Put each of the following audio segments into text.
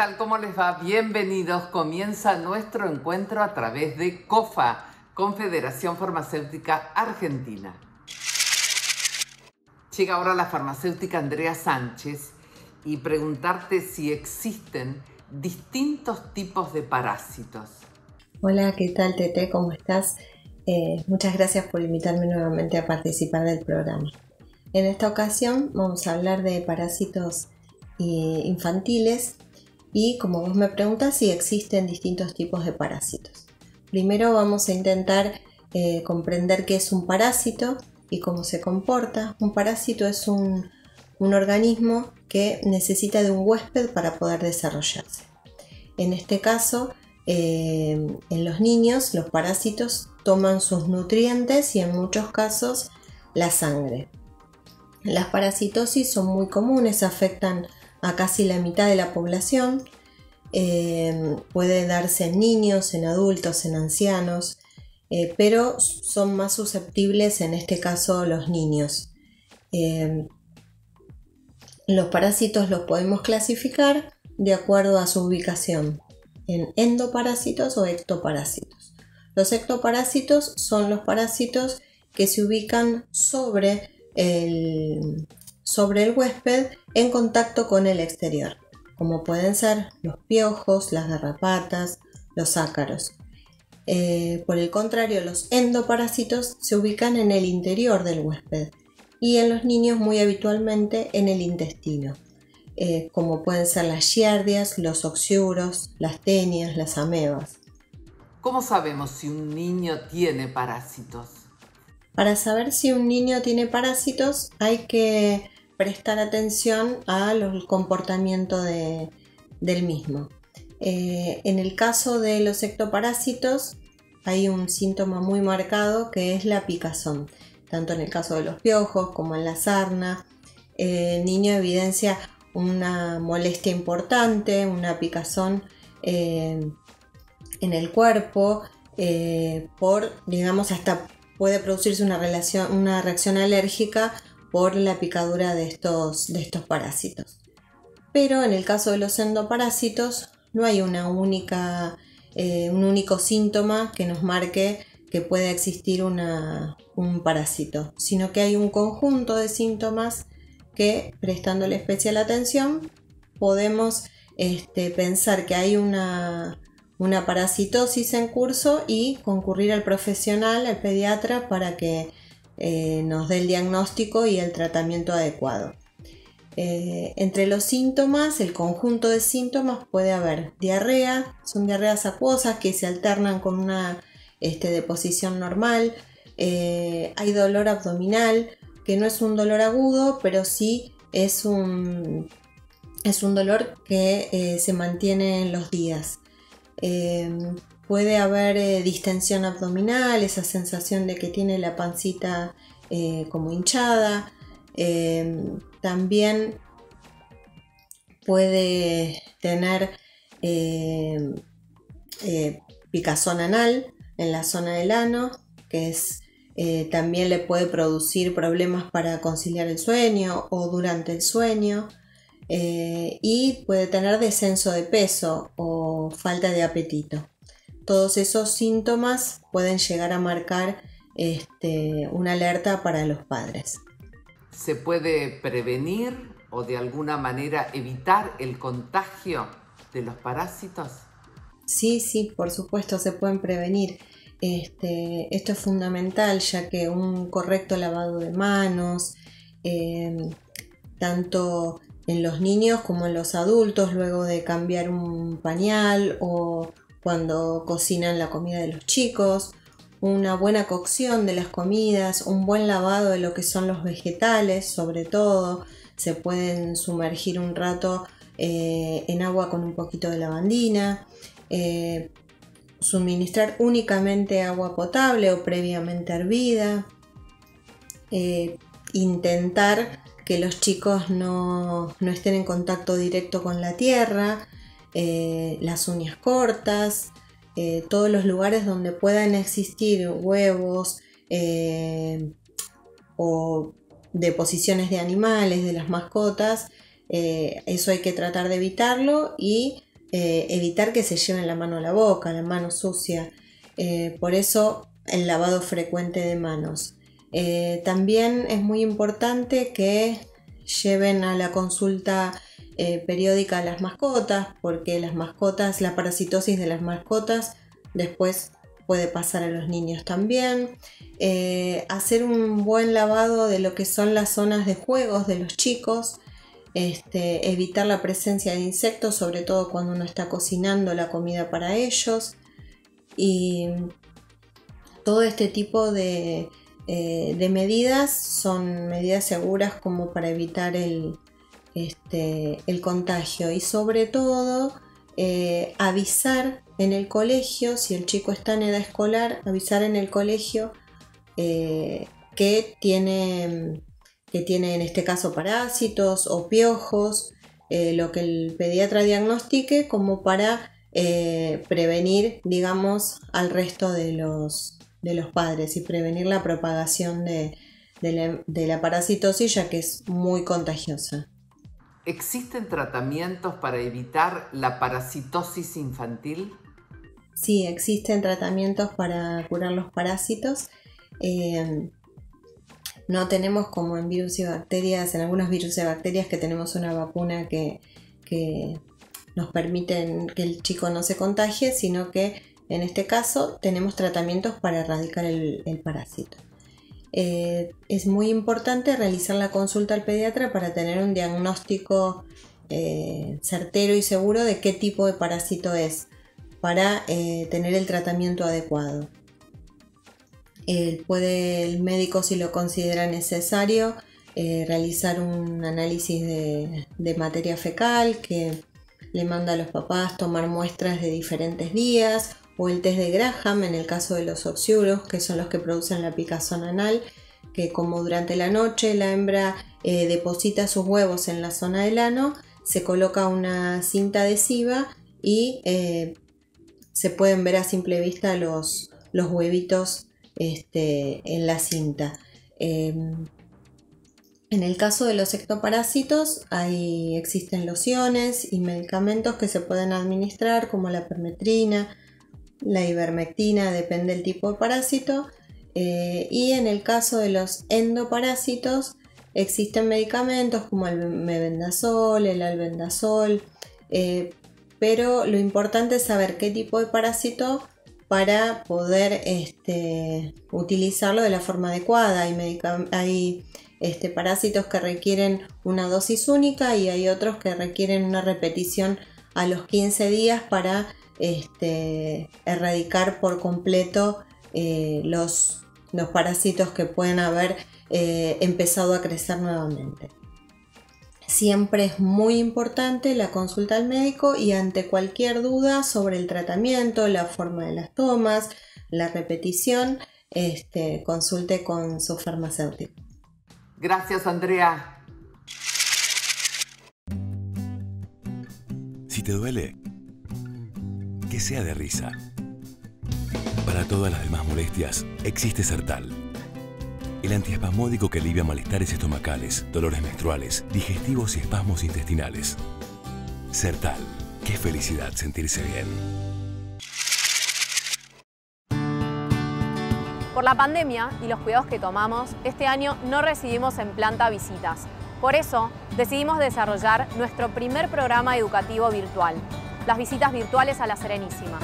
tal? ¿Cómo les va? Bienvenidos. Comienza nuestro encuentro a través de COFA, Confederación Farmacéutica Argentina. Llega ahora la farmacéutica Andrea Sánchez y preguntarte si existen distintos tipos de parásitos. Hola, ¿qué tal Tete? ¿Cómo estás? Eh, muchas gracias por invitarme nuevamente a participar del programa. En esta ocasión vamos a hablar de parásitos eh, infantiles y como vos me preguntas si existen distintos tipos de parásitos. Primero vamos a intentar eh, comprender qué es un parásito y cómo se comporta. Un parásito es un, organismo que necesita de un huésped para poder desarrollarse. En este caso, eh, en los niños, los parásitos toman sus nutrientes y en muchos casos la sangre. Las parasitosis son muy comunes, afectan a casi la mitad de la población. Eh, puede darse en niños, en adultos, en ancianos, eh, pero son más susceptibles en este caso los niños. Eh, los parásitos los podemos clasificar de acuerdo a su ubicación en endoparásitos o ectoparásitos. Los ectoparásitos son los parásitos que se ubican sobre el, sobre el huésped en contacto con el exterior, como pueden ser los piojos, las garrapatas, los ácaros. Eh, por el contrario, los endoparásitos se ubican en el interior del huésped y en los niños muy habitualmente en el intestino, eh, como pueden ser las giardias, los oxiuros, las tenias, las amebas. ¿Cómo sabemos si un niño tiene parásitos? Para saber si un niño tiene parásitos hay que prestar atención al comportamiento del mismo. Eh, en el caso de los ectoparásitos hay un síntoma muy marcado que es la picazón, tanto en el caso de los piojos como en la sarna. el niño evidencia una molestia importante, una picazón eh, en el cuerpo, eh, por, digamos, hasta puede producirse una reacción alérgica por la picadura de estos, de estos parásitos. Pero en el caso de los endoparásitos no hay una única, eh, un único síntoma que nos marque que pueda existir un parásito, sino que hay un conjunto de síntomas que, prestándole especial atención, podemos este, pensar que hay una, una parasitosis en curso y concurrir al profesional, al pediatra, para que eh, nos dé el diagnóstico y el tratamiento adecuado. Eh, entre los síntomas, el conjunto de síntomas puede haber diarrea, son diarreas acuosas que se alternan con una este, deposición normal, eh, hay dolor abdominal, que no es un dolor agudo, pero sí es un, es un dolor que se mantiene en los días. Puede haber eh, distensión abdominal, esa sensación de que tiene la pancita eh, como hinchada. Em, también puede tener em, eh, picazón anal en la zona del ano, que también le puede producir problemas para conciliar el sueño o durante el sueño. y puede tener descenso de peso o falta de apetito todos esos síntomas pueden llegar a marcar este, una alerta para los padres. ¿Se puede prevenir o de alguna manera evitar el contagio de los parásitos? Sí, sí, por supuesto, se pueden prevenir. Este, esto es fundamental ya que un correcto lavado de manos, em, tanto en los niños como en los adultos, luego de cambiar un pañal o cuando cocinan la comida de los chicos, una buena cocción de las comidas, un buen lavado de lo que son los vegetales, sobre todo, se pueden sumergir un rato eh, en agua con un poquito de lavandina, eh, suministrar únicamente agua potable o previamente hervida, eh, intentar que los chicos no, no estén en contacto directo con la tierra, eh, las uñas cortas, eh, todos los lugares donde puedan existir huevos eh, o deposiciones de animales, de las mascotas, eso hay que tratar de evitarlo y evitar que se lleven la mano a la boca, la mano sucia. Por eso el lavado frecuente de manos. También es muy importante que lleven a la consulta periódica a las mascotas, porque las mascotas, la parasitosis de las mascotas después puede pasar a los niños también. hacer un buen lavado de lo que son las zonas de juegos de los chicos, este, evitar la presencia de insectos, sobre todo cuando uno está cocinando la comida para ellos. Y todo este tipo de, eh, medidas son medidas seguras como para evitar el, este, contagio y sobre todo eh, avisar en el colegio, si el chico está en edad escolar, avisar en el colegio eh, que tiene que tiene en este caso parásitos o piojos, eh, lo que el pediatra diagnostique como para prevenir, digamos, al resto de los, de los padres y prevenir la propagación de, la, de la parasitosis ya que es muy contagiosa. ¿Existen tratamientos para evitar la parasitosis infantil? Sí, existen tratamientos para curar los parásitos. Eh, no tenemos como en virus y bacterias, en algunos virus y bacterias que tenemos una vacuna que, nos permiten que el chico no se contagie, sino que en este caso tenemos tratamientos para erradicar el, parásito. Eh, es muy importante realizar la consulta al pediatra para tener un diagnóstico eh, certero y seguro de qué tipo de parásito es, para eh, tener el tratamiento adecuado. Puede el médico, si lo considera necesario, realizar un análisis de, materia fecal que le manda a los papás tomar muestras de diferentes días o el test de Graham en el caso de los oxiuros, que son los que producen la picazón anal, que como durante la noche la hembra eh, deposita sus huevos en la zona del ano, se coloca una cinta adhesiva y eh, se pueden ver a simple vista los, los huevitos este, en la cinta. Em, en el caso de los ectoparásitos, hay, existen lociones y medicamentos que se pueden administrar, como la permetrina, la ivermectina, depende del tipo de parásito. Eh, y en el caso de los endoparásitos, existen medicamentos como el mebendazol, el albendazol, eh, pero lo importante es saber qué tipo de parásito para poder este, utilizarlo de la forma adecuada. Hay, este, parásitos que requieren una dosis única y hay otros que requieren una repetición a los 15 días para este, erradicar por completo eh, los, los, parásitos que pueden haber eh, empezado a crecer nuevamente. Siempre es muy importante la consulta al médico y ante cualquier duda sobre el tratamiento, la forma de las tomas, la repetición, este, consulte con su farmacéutico. Gracias, Andrea. Si te duele, que sea de risa. Para todas las demás molestias, existe Sertal el antiespasmódico que alivia malestares estomacales, dolores menstruales, digestivos y espasmos intestinales. Sertal. Qué felicidad sentirse bien. Por la pandemia y los cuidados que tomamos, este año no recibimos en planta visitas. Por eso, decidimos desarrollar nuestro primer programa educativo virtual, las visitas virtuales a la Serenísima.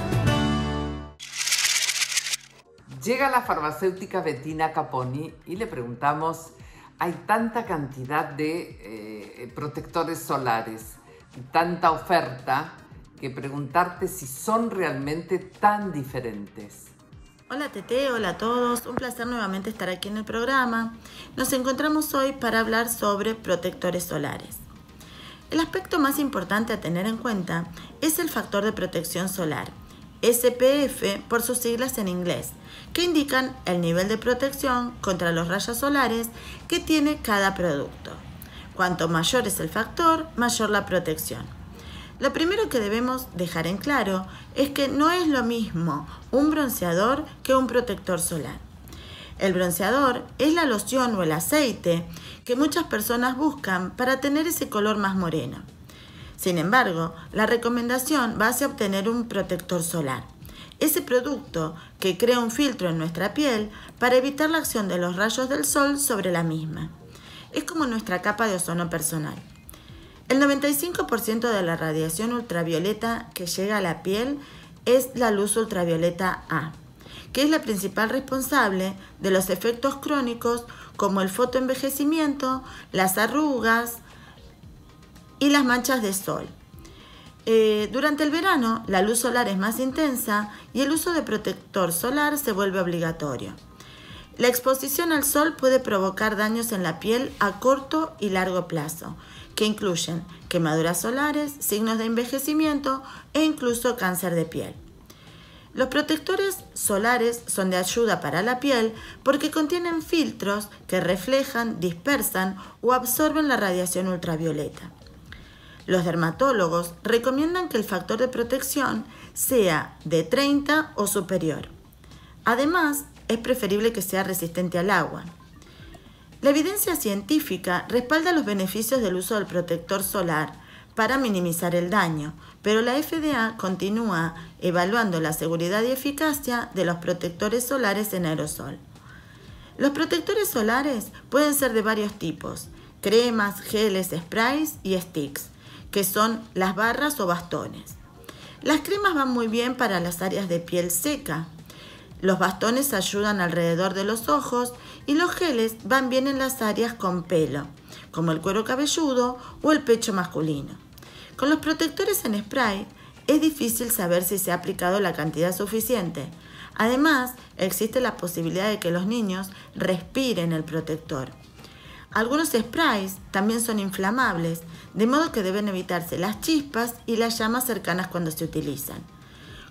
Llega la farmacéutica Bettina Caponi y le preguntamos, hay tanta cantidad de eh, protectores solares y tanta oferta que preguntarte si son realmente tan diferentes. Hola Tete, hola a todos, un placer nuevamente estar aquí en el programa. Nos encontramos hoy para hablar sobre protectores solares. El aspecto más importante a tener en cuenta es el factor de protección solar, SPF por sus siglas en inglés, que indican el nivel de protección contra los rayos solares que tiene cada producto. Cuanto mayor es el factor, mayor la protección. Lo primero que debemos dejar en claro es que no es lo mismo un bronceador que un protector solar. El bronceador es la loción o el aceite que muchas personas buscan para tener ese color más moreno. Sin embargo, la recomendación va hacia obtener un protector solar. Ese producto que crea un filtro en nuestra piel para evitar la acción de los rayos del sol sobre la misma. Es como nuestra capa de ozono personal. El 95% de la radiación ultravioleta que llega a la piel es la luz ultravioleta A, que es la principal responsable de los efectos crónicos como el fotoenvejecimiento, las arrugas y las manchas de sol. Eh, durante el verano la luz solar es más intensa y el uso de protector solar se vuelve obligatorio. La exposición al sol puede provocar daños en la piel a corto y largo plazo, que incluyen quemaduras solares, signos de envejecimiento e incluso cáncer de piel. Los protectores solares son de ayuda para la piel porque contienen filtros que reflejan, dispersan o absorben la radiación ultravioleta. Los dermatólogos recomiendan que el factor de protección sea de 30 o superior. Además, es preferible que sea resistente al agua. La evidencia científica respalda los beneficios del uso del protector solar para minimizar el daño, pero la FDA continúa evaluando la seguridad y eficacia de los protectores solares en aerosol. Los protectores solares pueden ser de varios tipos, cremas, geles, sprays y sticks, que son las barras o bastones. Las cremas van muy bien para las áreas de piel seca. Los bastones ayudan alrededor de los ojos y los geles van bien en las áreas con pelo, como el cuero cabelludo o el pecho masculino. Con los protectores en spray es difícil saber si se ha aplicado la cantidad suficiente. Además, existe la posibilidad de que los niños respiren el protector. Algunos sprays también son inflamables, de modo que deben evitarse las chispas y las llamas cercanas cuando se utilizan.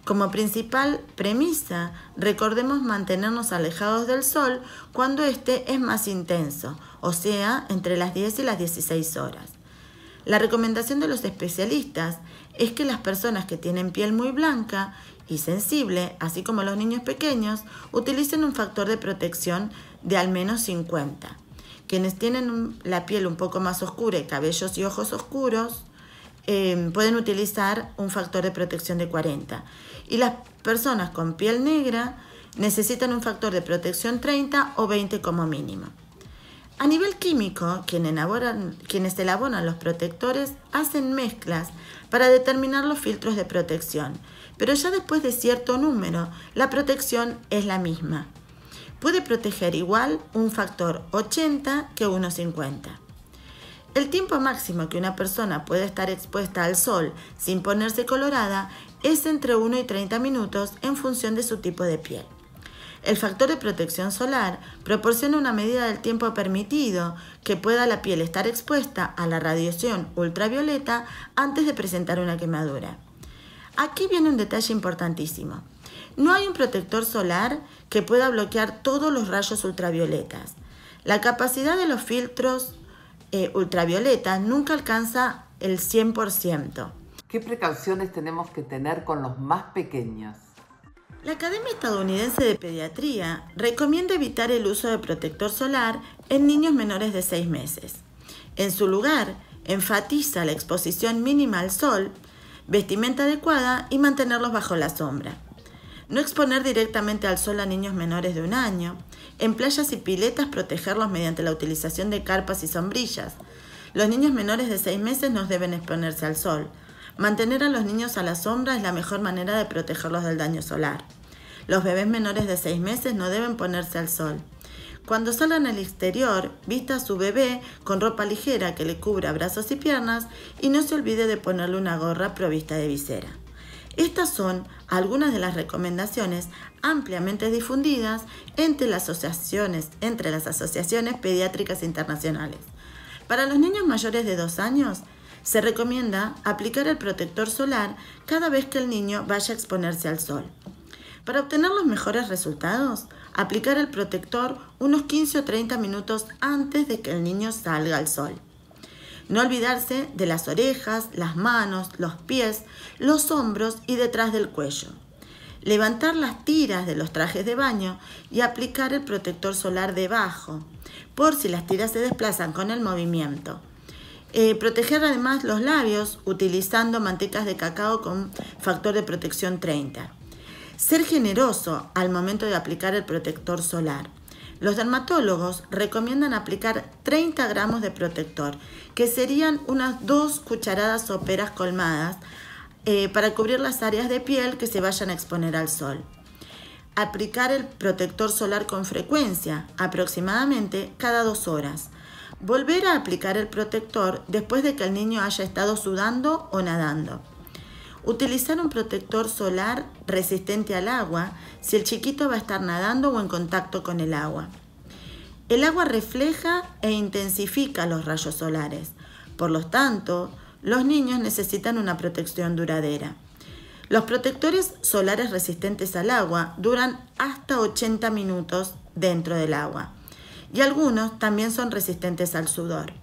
Como principal premisa, recordemos mantenernos alejados del sol cuando éste es más intenso, o sea, entre las 10 y las 16 horas. La recomendación de los especialistas es que las personas que tienen piel muy blanca y sensible, así como los niños pequeños, utilicen un factor de protección de al menos 50. Quienes tienen la piel un poco más oscura y cabellos y ojos oscuros, em, pueden utilizar un factor de protección de 40. Y las personas con piel negra necesitan un factor de protección 30 o 20 como mínimo. A nivel químico, quienes elaboran, los protectores hacen mezclas para determinar los filtros de protección, pero ya después de cierto número, la protección es la misma. Puede proteger igual un factor 80 que uno 50. El tiempo máximo que una persona puede estar expuesta al sol sin ponerse colorada es entre 1 y 30 minutos en función de su tipo de piel. El factor de protección solar proporciona una medida del tiempo permitido que pueda la piel estar expuesta a la radiación ultravioleta antes de presentar una quemadura. Aquí viene un detalle importantísimo. No hay un protector solar que pueda bloquear todos los rayos ultravioletas. La capacidad de los filtros eh, ultravioletas nunca alcanza el 100%. ¿Qué precauciones tenemos que tener con los más pequeños? La Academia Estadounidense de Pediatría recomienda evitar el uso de protector solar en niños menores de 6 meses. En su lugar, enfatiza la exposición mínima al sol, vestimenta adecuada y mantenerlos bajo la sombra. No exponer directamente al sol a niños menores de un año. En playas y piletas protegerlos mediante la utilización de carpas y sombrillas. Los niños menores de 6 meses no deben exponerse al sol. Mantener a los niños a la sombra es la mejor manera de protegerlos del daño solar. Los bebés menores de 6 meses no deben ponerse al sol. Cuando salgan al exterior, vista a su bebé con ropa ligera que le cubra brazos y piernas y no se olvide de ponerle una gorra provista de visera. Estas son algunas de las recomendaciones ampliamente difundidas entre las asociaciones, entre las asociaciones pediátricas internacionales. Para los niños mayores de 2 años, se recomienda aplicar el protector solar cada vez que el niño vaya a exponerse al sol. Para obtener los mejores resultados, aplicar el protector unos 15 o 30 minutos antes de que el niño salga al sol. No olvidarse de las orejas, las manos, los pies, los hombros y detrás del cuello. Levantar las tiras de los trajes de baño y aplicar el protector solar debajo, por si las tiras se desplazan con el movimiento. Eh, proteger además los labios utilizando mantecas de cacao con factor de protección 30. Ser generoso al momento de aplicar el protector solar. Los dermatólogos recomiendan aplicar 30 gramos de protector, que serían unas dos cucharadas soperas colmadas eh, para cubrir las áreas de piel que se vayan a exponer al sol. Aplicar el protector solar con frecuencia, aproximadamente cada dos horas. Volver a aplicar el protector después de que el niño haya estado sudando o nadando. Utilizar un protector solar resistente al agua si el chiquito va a estar nadando o en contacto con el agua. El agua refleja e intensifica los rayos solares. Por lo tanto, los niños necesitan una protección duradera. Los protectores solares resistentes al agua duran hasta 80 minutos dentro del agua y algunos también son resistentes al sudor.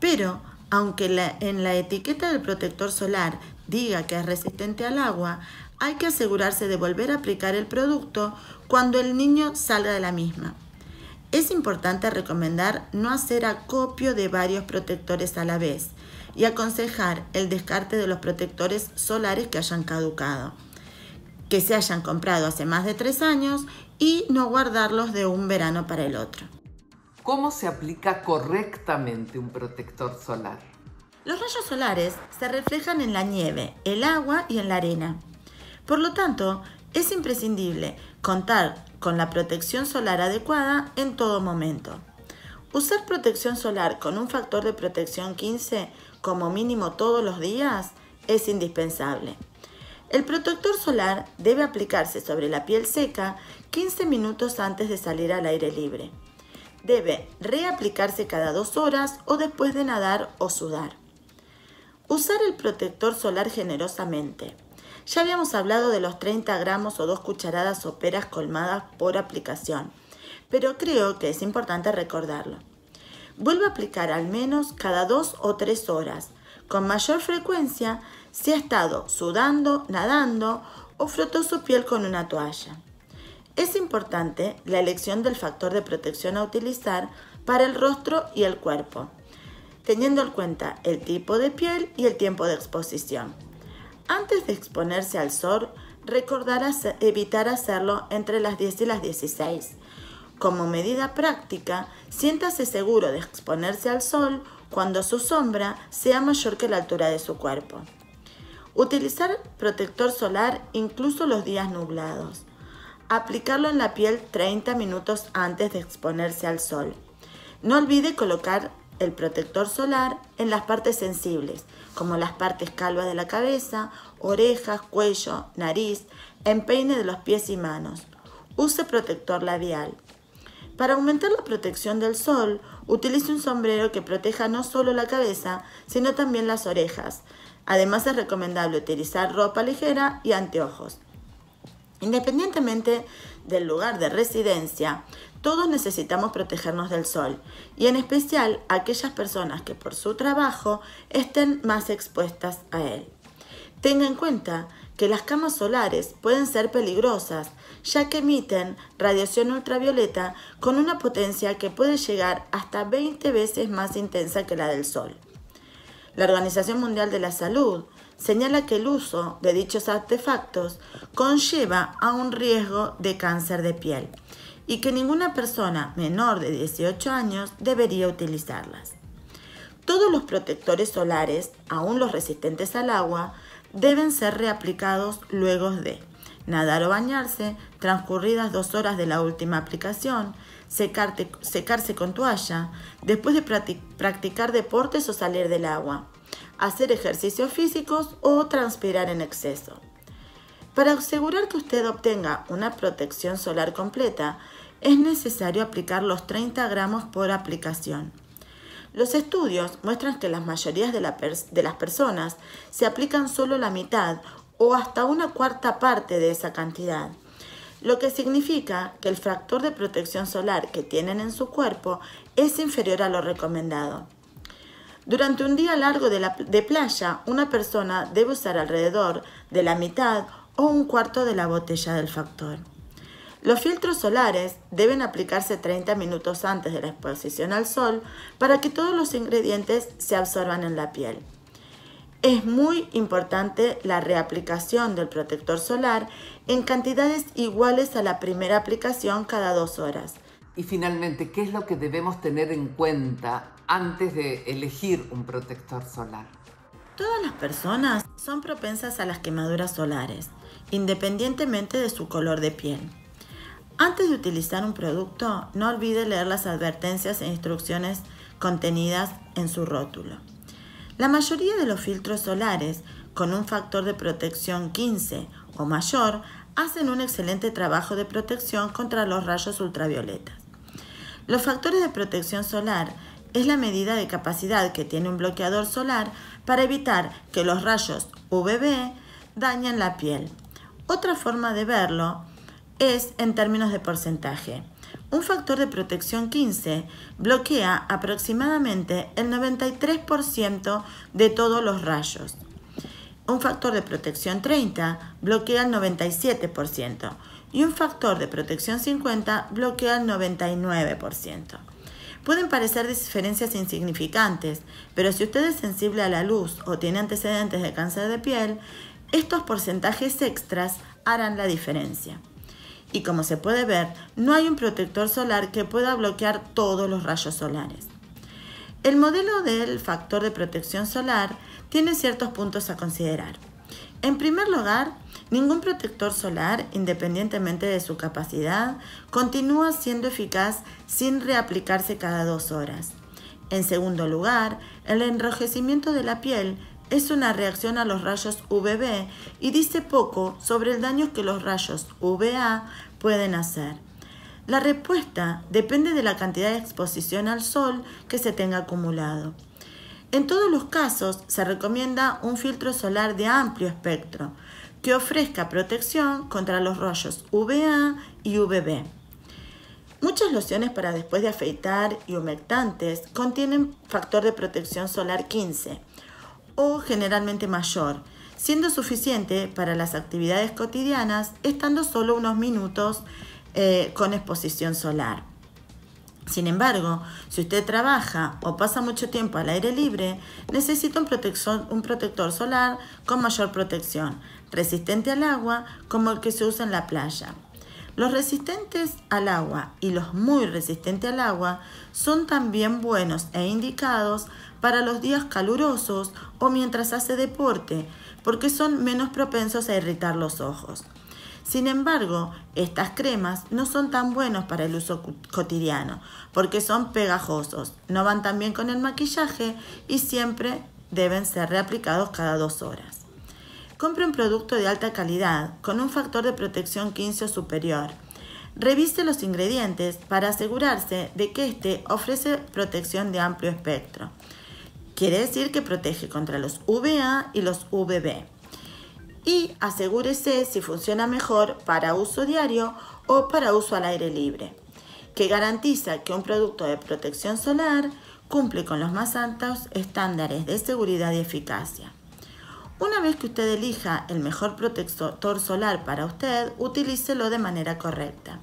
Pero, aunque en la etiqueta del protector solar diga que es resistente al agua, hay que asegurarse de volver a aplicar el producto cuando el niño salga de la misma. Es importante recomendar no hacer acopio de varios protectores a la vez y aconsejar el descarte de los protectores solares que hayan caducado, que se hayan comprado hace más de tres años y no guardarlos de un verano para el otro. ¿Cómo se aplica correctamente un protector solar? Los rayos solares se reflejan en la nieve, el agua y en la arena. Por lo tanto, es imprescindible contar con la protección solar adecuada en todo momento. Usar protección solar con un factor de protección 15 como mínimo todos los días es indispensable. El protector solar debe aplicarse sobre la piel seca 15 minutos antes de salir al aire libre. Debe reaplicarse cada dos horas o después de nadar o sudar. Usar el protector solar generosamente. Ya habíamos hablado de los 30 gramos o dos cucharadas soperas colmadas por aplicación, pero creo que es importante recordarlo. Vuelve a aplicar al menos cada dos o tres horas, con mayor frecuencia si ha estado sudando, nadando o frotó su piel con una toalla. Es importante la elección del factor de protección a utilizar para el rostro y el cuerpo, teniendo en cuenta el tipo de piel y el tiempo de exposición. Antes de exponerse al sol, recordar evitar hacerlo entre las 10 y las 16. Como medida práctica, siéntase seguro de exponerse al sol cuando su sombra sea mayor que la altura de su cuerpo. Utilizar protector solar incluso los días nublados. Aplicarlo en la piel 30 minutos antes de exponerse al sol. No olvide colocar el protector solar en las partes sensibles, como las partes calvas de la cabeza, orejas, cuello, nariz, empeine de los pies y manos. Use protector labial. Para aumentar la protección del sol, utilice un sombrero que proteja no solo la cabeza, sino también las orejas. Además es recomendable utilizar ropa ligera y anteojos. Independientemente del lugar de residencia, todos necesitamos protegernos del sol, y en especial aquellas personas que por su trabajo estén más expuestas a él. Tenga en cuenta que las camas solares pueden ser peligrosas, ya que emiten radiación ultravioleta con una potencia que puede llegar hasta 20 veces más intensa que la del Sol. La Organización Mundial de la Salud señala que el uso de dichos artefactos conlleva a un riesgo de cáncer de piel y que ninguna persona menor de 18 años debería utilizarlas. Todos los protectores solares, aun los resistentes al agua, deben ser reaplicados luego de nadar o bañarse, transcurridas dos horas de la última aplicación, secarse con toalla, después de practicar deportes o salir del agua, hacer ejercicios físicos o transpirar en exceso. Para asegurar que usted obtenga una protección solar completa, es necesario aplicar los 30 gramos por aplicación. Los estudios muestran que las mayorías de, las personas se aplican solo la mitad o hasta una cuarta parte de esa cantidad, lo que significa que el factor de protección solar que tienen en su cuerpo es inferior a lo recomendado. Durante un día largo de, playa, una persona debe usar alrededor de la mitad o un cuarto de la botella del factor. Los filtros solares deben aplicarse 30 minutos antes de la exposición al sol para que todos los ingredientes se absorban en la piel. Es muy importante la reaplicación del protector solar en cantidades iguales a la primera aplicación cada dos horas. Y finalmente, ¿qué es lo que debemos tener en cuenta antes de elegir un protector solar? Todas las personas son propensas a las quemaduras solares, independientemente de su color de piel. Antes de utilizar un producto, no olvide leer las advertencias e instrucciones contenidas en su rótulo. La mayoría de los filtros solares con un factor de protección 15 o mayor hacen un excelente trabajo de protección contra los rayos ultravioletas. Los factores de protección solar es la medida de capacidad que tiene un bloqueador solar para evitar que los rayos UVB dañen la piel. Otra forma de verlo es en términos de porcentaje. Un factor de protección 15 bloquea aproximadamente el 93% de todos los rayos. Un factor de protección 30 bloquea el 97% y un factor de protección 50 bloquea el 99%. Pueden parecer diferencias insignificantes, pero si usted es sensible a la luz o tiene antecedentes de cáncer de piel, estos porcentajes extras harán la diferencia. Y como se puede ver, no hay un protector solar que pueda bloquear todos los rayos solares. El modelo del factor de protección solar tiene ciertos puntos a considerar. En primer lugar, ningún protector solar, independientemente de su capacidad, continúa siendo eficaz sin reaplicarse cada dos horas. En segundo lugar, el enrojecimiento de la piel es una reacción a los rayos UVB y dice poco sobre el daño que los rayos UVA pueden hacer. La respuesta depende de la cantidad de exposición al sol que se tenga acumulado. En todos los casos se recomienda un filtro solar de amplio espectro que ofrezca protección contra los rayos UVA y UVB. Muchas lociones para después de afeitar y humectantes contienen factor de protección solar 15 o generalmente mayor, siendo suficiente para las actividades cotidianas, estando solo unos minutos eh, con exposición solar. Sin embargo, si usted trabaja o pasa mucho tiempo al aire libre, necesita un protector, un protector solar con mayor protección, resistente al agua como el que se usa en la playa. Los resistentes al agua y los muy resistentes al agua son también buenos e indicados para los días calurosos o mientras hace deporte, porque son menos propensos a irritar los ojos. Sin embargo, estas cremas no son tan buenos para el uso cotidiano, porque son pegajosos, no van tan bien con el maquillaje y siempre deben ser reaplicados cada dos horas. Compre un producto de alta calidad con un factor de protección 15 o superior. Revise los ingredientes para asegurarse de que éste ofrece protección de amplio espectro. Quiere decir que protege contra los UVA y los UVB. Y asegúrese si funciona mejor para uso diario o para uso al aire libre, que garantiza que un producto de protección solar cumple con los más altos estándares de seguridad y eficacia. Una vez que usted elija el mejor protector solar para usted, utilícelo de manera correcta.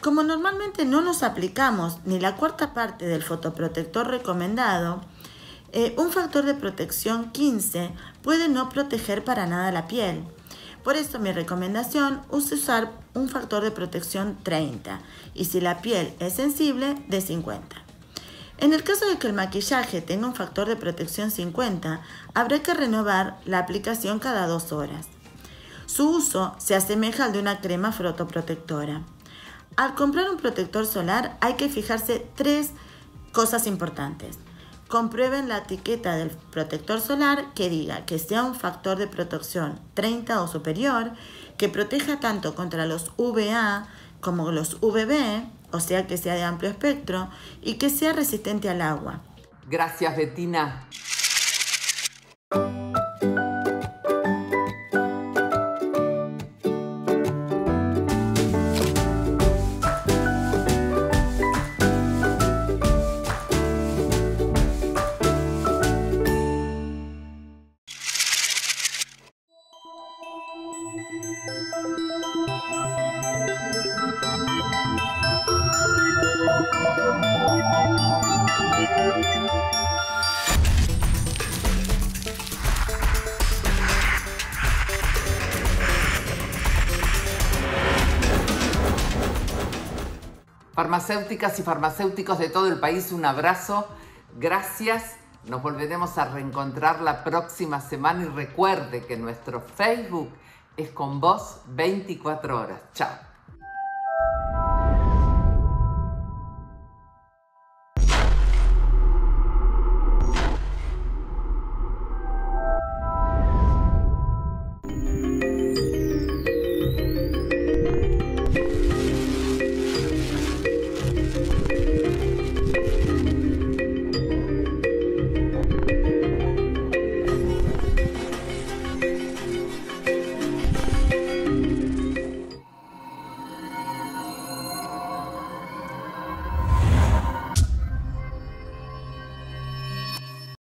Como normalmente no nos aplicamos ni la cuarta parte del fotoprotector recomendado, eh, un factor de protección 15 puede no proteger para nada la piel. Por eso mi recomendación es usar un factor de protección 30 y si la piel es sensible, de 50. En el caso de que el maquillaje tenga un factor de protección 50, habrá que renovar la aplicación cada dos horas. Su uso se asemeja al de una crema fotoprotectora. Al comprar un protector solar hay que fijarse tres cosas importantes. Comprueben la etiqueta del protector solar que diga que sea un factor de protección 30 o superior, que proteja tanto contra los UVA como los UVB, o sea que sea de amplio espectro y que sea resistente al agua. Gracias, Betina. Farmacéuticas y farmacéuticos de todo el país, un abrazo. Gracias. Nos volveremos a reencontrar la próxima semana y recuerde que nuestro Facebook es con vos 24 horas. Chao.